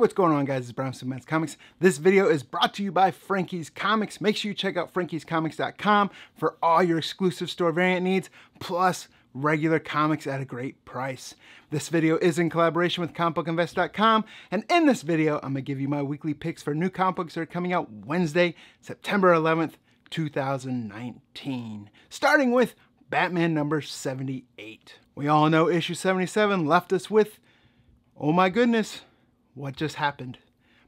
what's going on guys, it's Brian from Comics. This video is brought to you by Frankie's Comics. Make sure you check out frankiescomics.com for all your exclusive store variant needs, plus regular comics at a great price. This video is in collaboration with comicbookinvest.com, and in this video, I'm gonna give you my weekly picks for new comic books that are coming out Wednesday, September 11th, 2019. Starting with Batman number 78. We all know issue 77 left us with, oh my goodness, what just happened.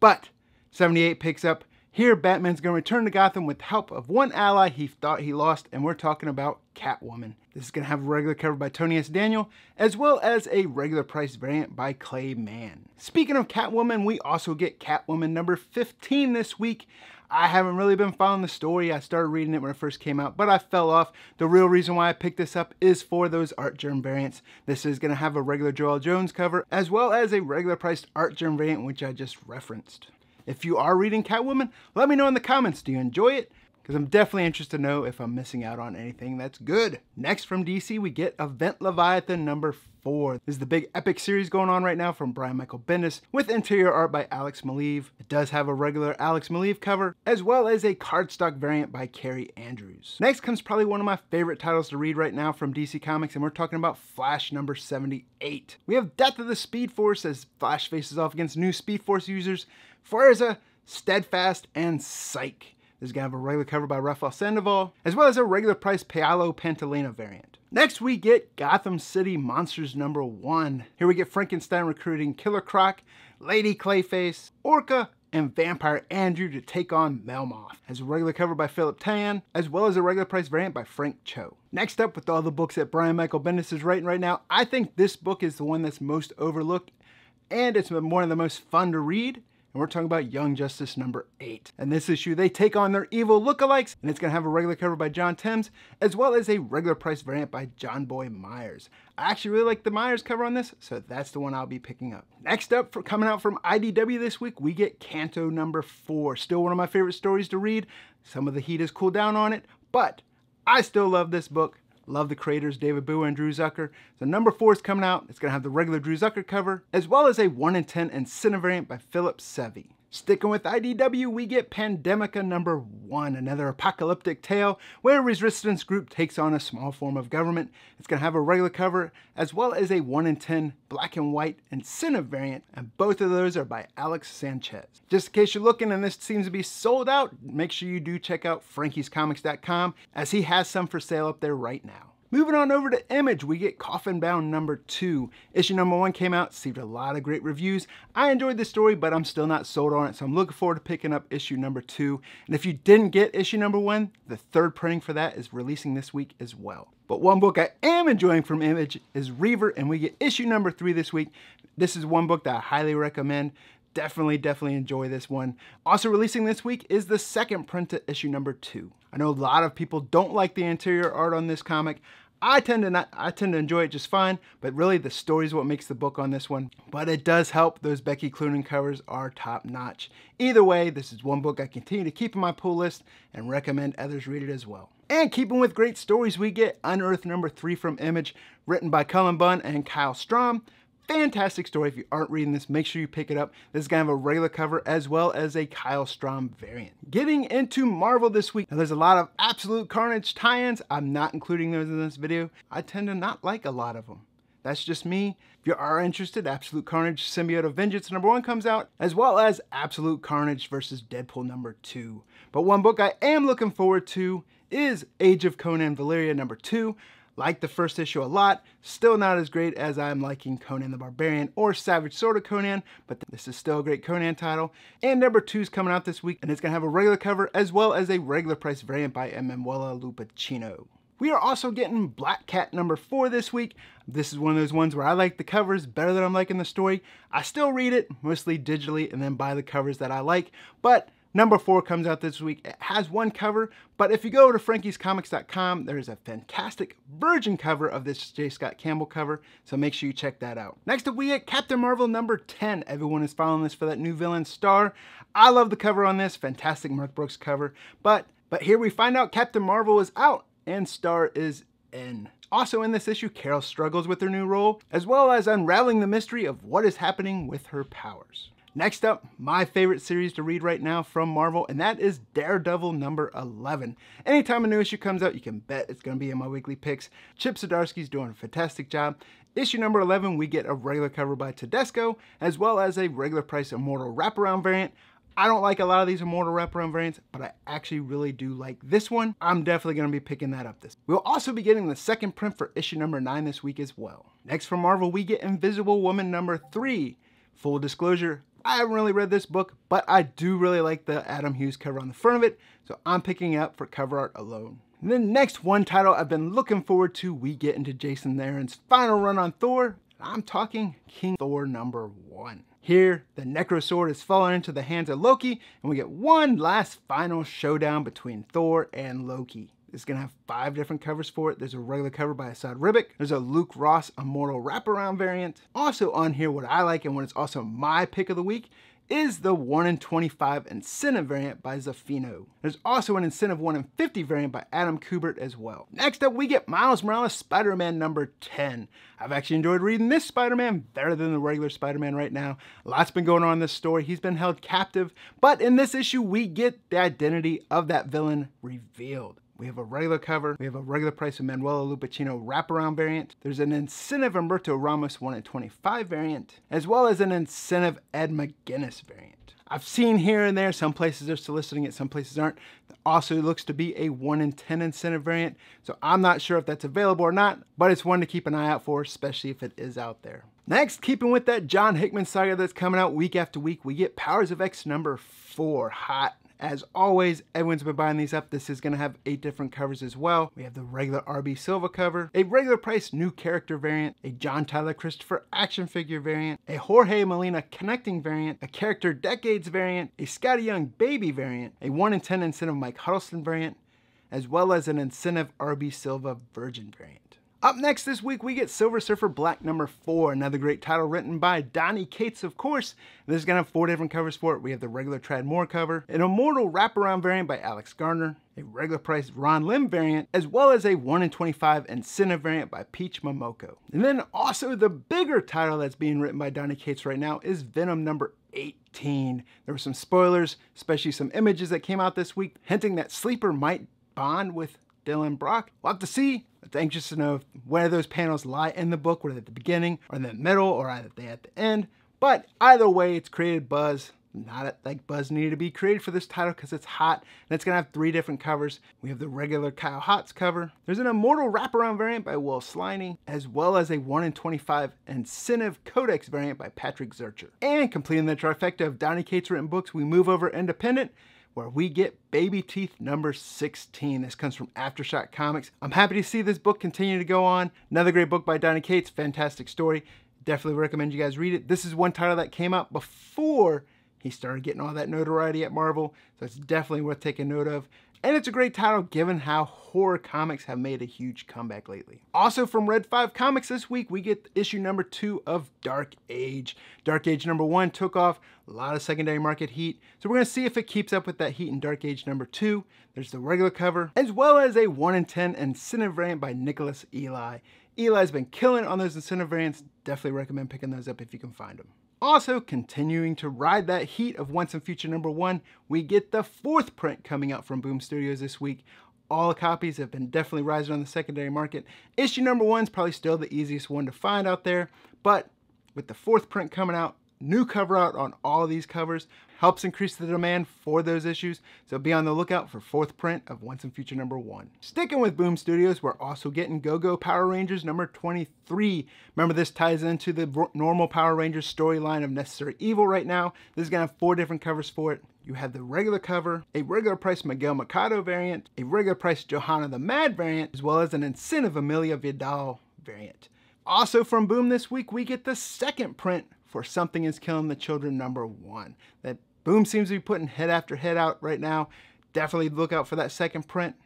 But 78 picks up here Batman's to return to Gotham with the help of one ally he thought he lost and we're talking about Catwoman. This is to have a regular cover by Tony S. Daniel as well as a regular price variant by Clay Mann. Speaking of Catwoman, we also get Catwoman number 15 this week. I haven't really been following the story. I started reading it when it first came out, but I fell off. The real reason why I picked this up is for those Artgerm variants. This is going to have a regular Joelle Jones cover, as well as a regular priced Artgerm variant, which I just referenced. If you are reading Catwoman, let me know in the comments. Do you enjoy it? Because I'm definitely interested to know if I'm missing out on anything that's good. Next from DC, we get Event Leviathan number four. This is the big epic series going on right now from Brian Michael Bendis with interior art by Alex Maleev. It does have a regular Alex Maleev cover as well as a cardstock variant by Kaare Andrews. Next comes probably one of my favorite titles to read right now from DC Comics and we're talking about Flash number 78. We have Death of the Speed Force as Flash faces off against new Speed Force users, Forza, Steadfast, and Psyche. This is to have a regular cover by Rafael Sandoval, as well as a regular price Paolo Pantalena variant. Next, we get Gotham City Monsters number one. Here we get Frankenstein recruiting Killer Croc, Lady Clayface, Orca, and Vampire Andrew to take on Melmoth. As a regular cover by Philip Tan, as well as a regular price variant by Frank Cho. Next up, with all the books that Brian Michael Bendis is writing right now, I think this book is the one that's most overlooked, and it's one of the most fun to read and we're talking about Young Justice number 8. And this issue, they take on their evil lookalikes, and it's to have a regular cover by John Timms, as well as a regular price variant by Jonboy Meyers. I actually really like the Meyers cover on this, so that's the one I'll be picking up. Next up, for coming out from IDW this week, we get Canto number 4. Still one of my favorite stories to read. Some of the heat has cooled down on it, but I still love this book. Love the creators, David Booher and Drew Zucker. So number four is coming out. It's gonna have the regular Drew Zucker cover, as well as a 1 in 10 and Cinna variant by Philip Sevy. Sticking with IDW, we get Pandemica number one, another apocalyptic tale where a resistance group takes on a small form of government. It's going to have a regular cover as well as a 1 in 10 black and white and Cinna variant, and both of those are by Alex Sanchez. Just in case you're looking and this seems to be sold out, make sure you do check out frankiescomics.com as he has some for sale up there right now. Moving on over to Image, we get Coffin Bound number two. Issue number one came out, received a lot of great reviews. I enjoyed the story, but I'm still not sold on it, so I'm looking forward to picking up issue number two. And if you didn't get issue number one, the third printing for that is releasing this week as well. But one book I am enjoying from Image is Reaver, and we get issue number three this week. This is one book that I highly recommend definitely, definitely enjoy this one. Also releasing this week is the second print to issue number two. I know a lot of people don't like the interior art on this comic. I tend to not, I tend to enjoy it just fine, but really the story is what makes the book on this one. But it does help those Becky Cloonan covers are top notch. Either way, this is one book I continue to keep in my pull list and recommend others read it as well. And keeping with great stories, we get Unearthed number three from Image, written by Cullen Bunn and Kyle Strahm. Fantastic story. If you aren't reading this, make sure you pick it up. This is to have a regular cover as well as a Kyle Strahm variant. Getting into Marvel this week. Now, there's a lot of Absolute Carnage tie-ins. I'm not including those in this video. I tend to not like a lot of them. That's just me. If you are interested, Absolute Carnage Symbiote of Vengeance number one comes out, as well as Absolute Carnage versus Deadpool number two. But one book I am looking forward to is Age of Conan Valeria number two. Like the first issue a lot, still not as great as I'm liking Conan the Barbarian or Savage Sword of Conan, but this is still a great Conan title. And number two is coming out this week, and it's gonna have a regular cover as well as a regular price variant by Emanuela Lupacchino. We are also getting Black Cat number four this week. This is one of those ones where I like the covers better than I'm liking the story. I still read it, mostly digitally, and then buy the covers that I like, but Number four comes out this week. It has one cover, but if you go to frankiescomics.com, there's a fantastic virgin cover of this J. Scott Campbell cover, so make sure you check that out. Next up, we get Captain Marvel number 10. Everyone is following this for that new villain, Star. I love the cover on this, fantastic Mark Brooks cover, but, but here we find out Captain Marvel is out and Star is in. Also in this issue, Carol struggles with her new role, as well as unraveling the mystery of what is happening with her powers. Next up, my favorite series to read right now from Marvel, and that is Daredevil number 11. Anytime a new issue comes out, you can bet it's going to be in my weekly picks. Chip Zdarsky's doing a fantastic job. Issue number 11, we get a regular cover by Tedesco, as well as a regular price Immortal wraparound variant. I don't like a lot of these Immortal wraparound variants, but I actually really do like this one. I'm definitely going to be picking that up this. We'll also be getting the second print for issue number 9 this week as well. Next from Marvel, we get Invisible Woman number 3. Full disclosure, I haven't really read this book, but I do really like the Adam Hughes cover on the front of it, so I'm picking it up for cover art alone. And then next one title I've been looking forward to, we get into Jason Aaron's final run on Thor. I'm talking King Thor number one. Here, the Necro Sword is fallen into the hands of Loki, and we get one last final showdown between Thor and Loki. It's gonna have five different covers for it. There's a regular cover by Esad Ribic. There's a Luke Ross Immortal wraparound variant. Also on here, what I like and what is also my pick of the week is the 1 in 25 incentive variant by Zaffino. There's also an incentive 1 in 50 variant by Adam Kubert as well. Next up, we get Miles Morales Spider-Man number 10. I've actually enjoyed reading this Spider-Man better than the regular Spider-Man right now. Lots been going on in this story. He's been held captive, but in this issue, we get the identity of that villain revealed. We have a regular cover. We have a regular price of Manuela Lupacchino wraparound variant. There's an incentive Humberto Ramos 1 in 25 variant, as well as an incentive Ed McGuinness variant. I've seen here and there, some places are soliciting it, some places aren't. Also it looks to be a 1 in 10 incentive variant, so I'm not sure if that's available or not, but it's one to keep an eye out for, especially if it is out there. Next, keeping with that John Hickman saga that's coming out week after week, we get Powers of X number 4, hot as always, everyone's been buying these up. This is going to have eight different covers as well. We have the regular RB Silva cover, a regular price new character variant, a John Tyler Christopher action figure variant, a Jorge Molina connecting variant, a character decades variant, a Skottie Young baby variant, a 1 in 10 incentive Mike Huddleston variant, as well as an incentive RB Silva virgin variant. Up next this week, we get Silver Surfer Black number four, another great title written by Donny Cates, of course. This is to have four different covers for it. We have the regular Tradd Moore cover, an Immortal wraparound variant by Alex Garner, a regular price Ron Lim variant, as well as a 1 in 25 incentive variant by Peach Momoko. And then also the bigger title that's being written by Donny Cates right now is Venom number 18. There were some spoilers, especially some images that came out this week, hinting that Sleeper might bond with Dylan Brock. We'll have to see. It's anxious to know where those panels lie in the book, whether at the beginning or in the middle or either they at the end. But either way, it's created buzz. Not like buzz needed to be created for this title because it's hot and it's gonna have three different covers. We have the regular Kyle Hotz cover. There's an Immortal wraparound variant by Will Sliney, as well as a 1 in 25 incentive Codex variant by Patrick Zircher. And completing the trifecta of Donny Cates written books, we move over independent where we get Baby Teeth number 16. This comes from Aftershock Comics. I'm happy to see this book continue to go on. Another great book by Donny Cates, fantastic story. Definitely recommend you guys read it. This is one title that came out before he started getting all that notoriety at Marvel, so it's definitely worth taking note of. And it's a great title given how horror comics have made a huge comeback lately. Also from Red 5 Comics this week, we get issue number two of Dark Age. Dark Age number one took off a lot of secondary market heat, so we're gonna see if it keeps up with that heat in Dark Age number two. There's the regular cover, as well as a 1 in 10 incentive variant by Nicholas Eli. Eli's been killing on those incentive variants. Definitely recommend picking those up if you can find them. Also, continuing to ride that heat of Once and Future number one, we get the fourth print coming out from Boom Studios this week. All copies have been definitely rising on the secondary market. Issue number one is probably still the easiest one to find out there, but with the fourth print coming out, new cover art on all these covers helps increase the demand for those issues, so be on the lookout for fourth print of Once and Future number one. Sticking with Boom Studios, we're also getting Go-Go Power Rangers number 23. Remember this ties into the normal Power Rangers storyline of Necessary Evil right now. This is gonna have four different covers for it. You have the regular cover, a regular price Miguel Mercado variant, a regular price Johanna the Mad variant, as well as an incentive Amelia Vidal variant. Also from Boom this week, we get the second print for Something is Killing the Children number one. That Boom seems to be putting head after head out right now. Definitely look out for that second print.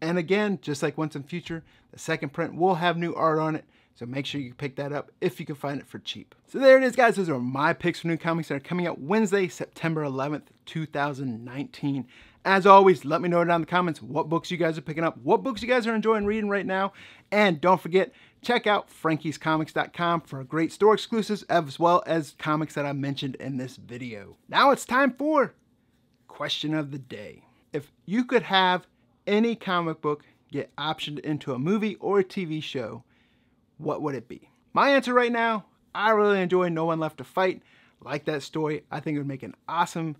And again, just like Once and Future, the second print will have new art on it. So make sure you pick that up if you can find it for cheap. So there it is, guys. Those are my picks for new comics that are coming out Wednesday, September 11th, 2019. As always, let me know down in the comments what books you guys are picking up, what books you guys are enjoying reading right now. And don't forget check out frankiescomics.com for great store exclusives as well as comics that I mentioned in this video. Now it's time for question of the day. If you could have any comic book get optioned into a movie or a TV show, what would it be? My answer right now, I really enjoy No One Left to Fight. Like that story. I think it would make an awesome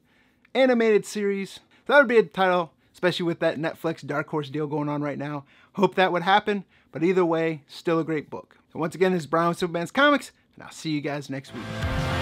animated series. That would be a title, especially with that Netflix Dark Horse deal going on right now. Hope that would happen, but either way, still a great book. So once again, this is Brian with Simpleman's Comics, and I'll see you guys next week.